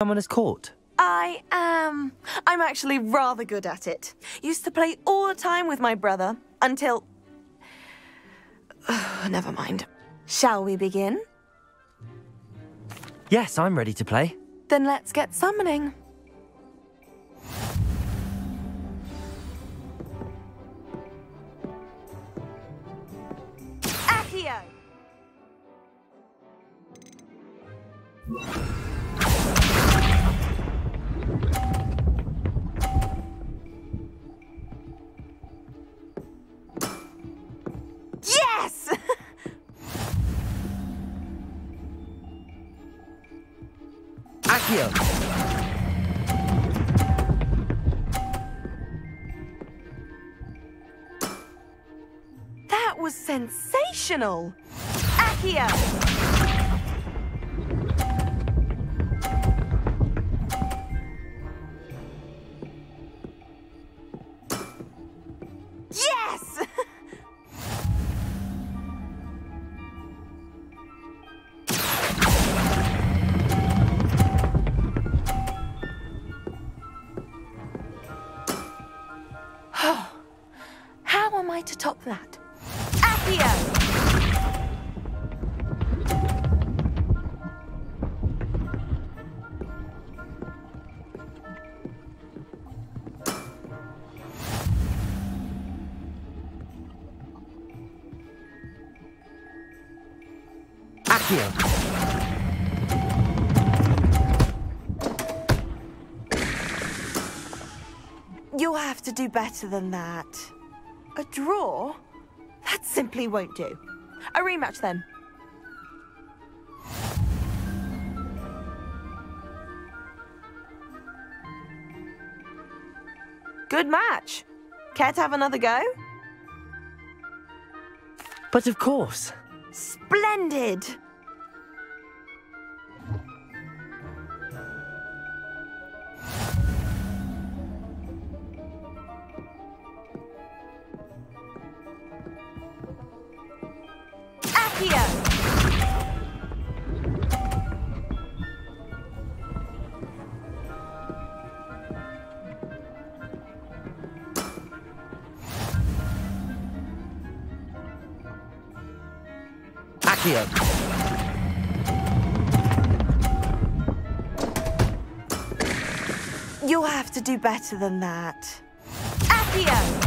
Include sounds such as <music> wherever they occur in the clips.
someone has caught? I am. I'm actually rather good at it. Used to play all the time with my brother until. <sighs> Never mind. Shall we begin? Yes, I'm ready to play. Then let's get summoning. Accio! That was sensational! Accio! How am I to top that? Accio! Accio! You'll have to do better than that. A draw? That simply won't do. A rematch then. Good match. Care to have another go? But of course. Splendid! Accio! You'll have to do better than that. Accio!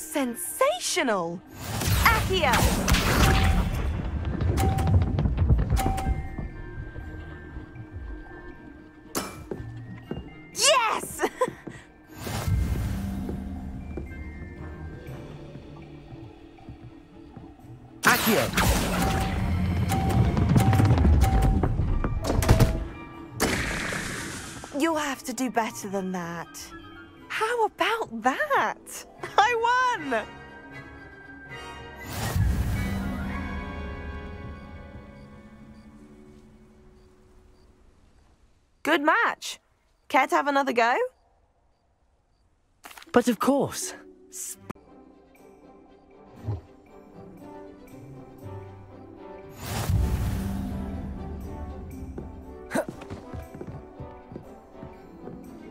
Was sensational! Accio! Yes! <laughs> Accio! You'll have to do better than that. How about that? I won! Good match. Care to have another go? But of course.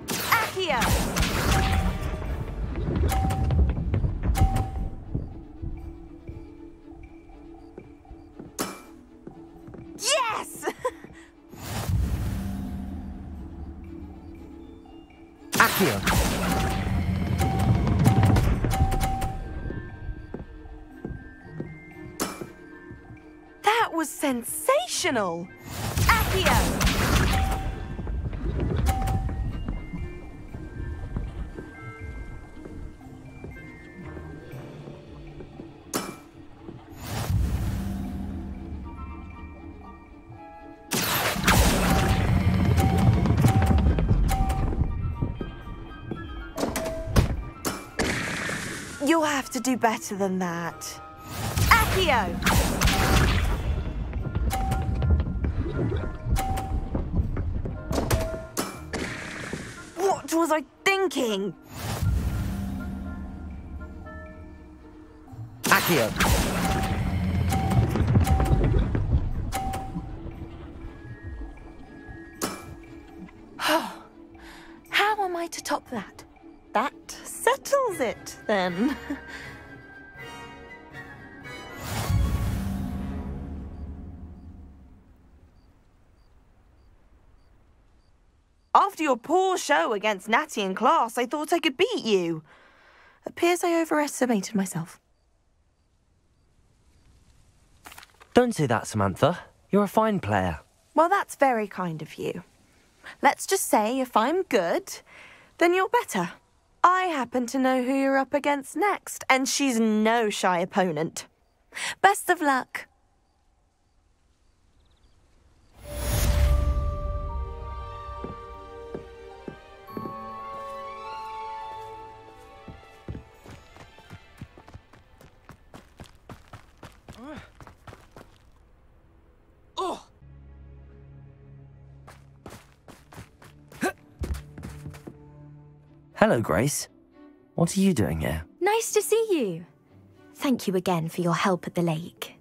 Accio! Sensational! Accio! You'll have to do better than that. Accio! Was I thinking? Accio. Oh, how am I to top that? That settles it, then. <laughs> your poor show against Natty in class, I thought I could beat you. Appears I overestimated myself. Don't say that, Samantha. You're a fine player. Well, that's very kind of you. Let's just say if I'm good, then you're better. I happen to know who you're up against next, and she's no shy opponent. Best of luck. Hello, Grace. What are you doing here? Nice to see you. Thank you again for your help at the lake.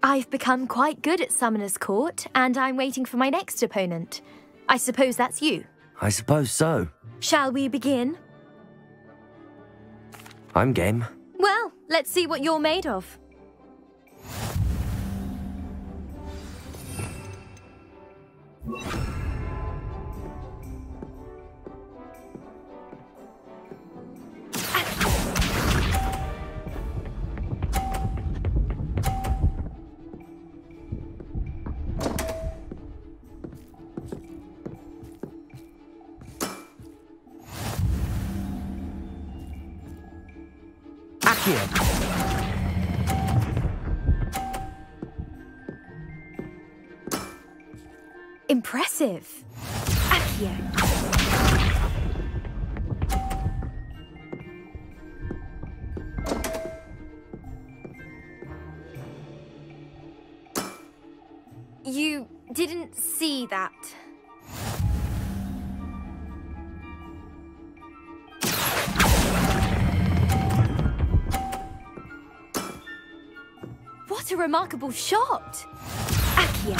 I've become quite good at Summoner's Court, and I'm waiting for my next opponent. I suppose that's you. I suppose so. Shall we begin? I'm game. Well, let's see what you're made of. Accio. Impressive. Accio. You didn't see that. What a remarkable shot! Accio.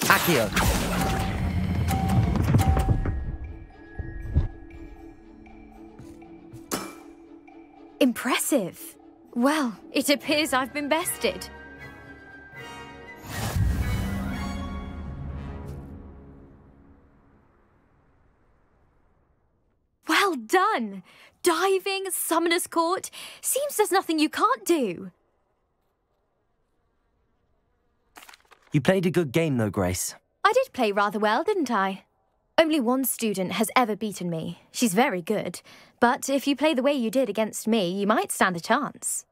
Accio. Impressive. Well, it appears I've been bested. Well done! Diving, Summoner's Court. Seems there's nothing you can't do. You played a good game, though, Grace. I did play rather well, didn't I? Only one student has ever beaten me. She's very good. But if you play the way you did against me, you might stand a chance.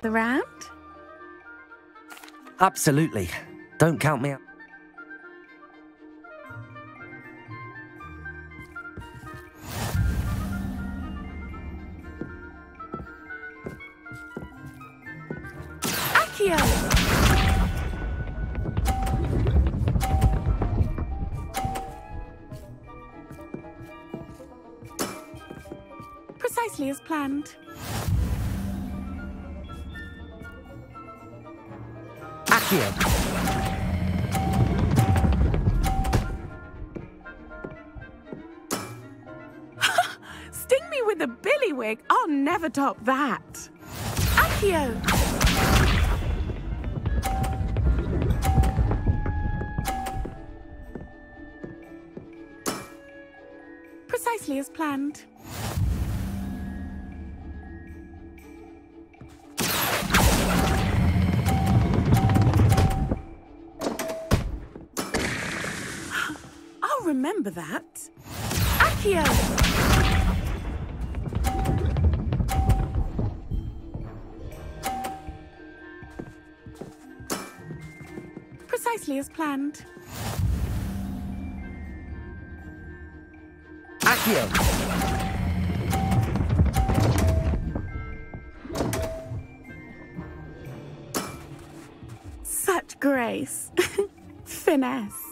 The round? Absolutely. Don't count me out. Accio. <laughs> Sting me with a billywig. I'll never top that. Accio! Precisely as planned. Remember remember that. Accio! Precisely as planned. Accio! Such grace. <laughs> Finesse.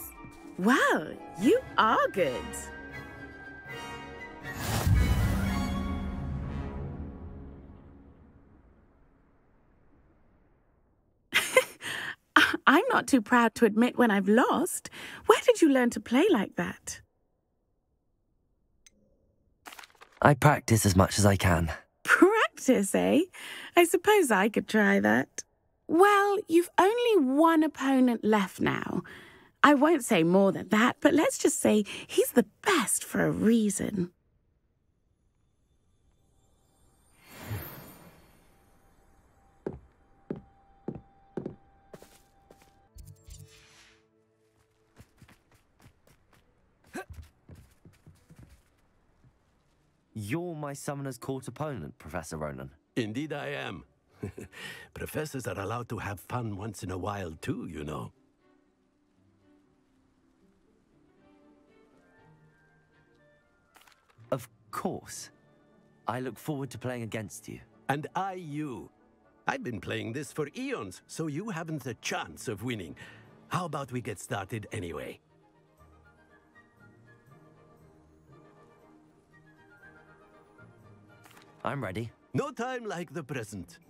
Well, you are good. <laughs> I'm not too proud to admit when I've lost. Where did you learn to play like that? I practice as much as I can. Practice, eh? I suppose I could try that. Well, you've only one opponent left now. I won't say more than that, but let's just say he's the best for a reason. You're my Summoner's Court opponent, Professor Ronen. Indeed, I am. <laughs> Professors are allowed to have fun once in a while, too, you know. Course. I look forward to playing against you. And I, you. I've been playing this for eons, so you haven't a chance of winning. How about we get started anyway? I'm ready. No time like the present.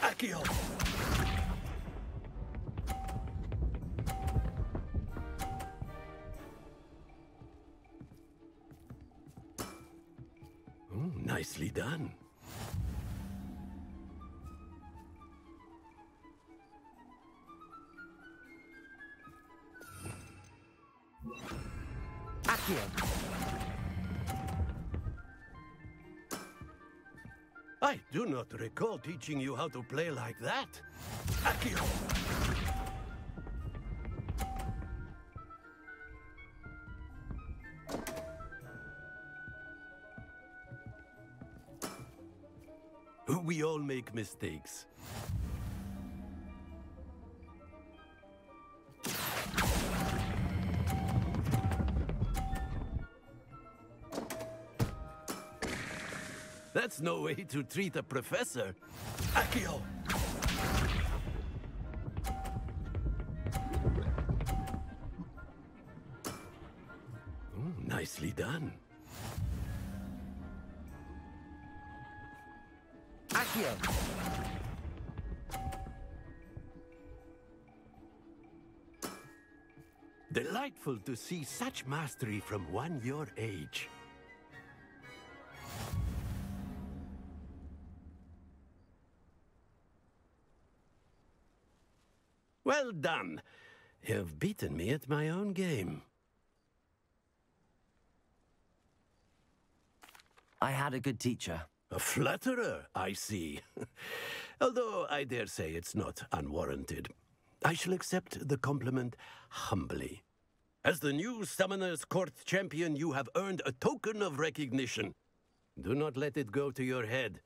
Accio! Nicely done. Accio! I do not recall teaching you how to play like that. Accio! We all make mistakes. That's no way to treat a professor. Oh, nicely done. Delightful to see such mastery from one your age. Well done. You've beaten me at my own game. I had a good teacher. A flatterer, I see. <laughs> Although I dare say it's not unwarranted. I shall accept the compliment humbly. As the new Summoner's Court champion, you have earned a token of recognition. Do not let it go to your head.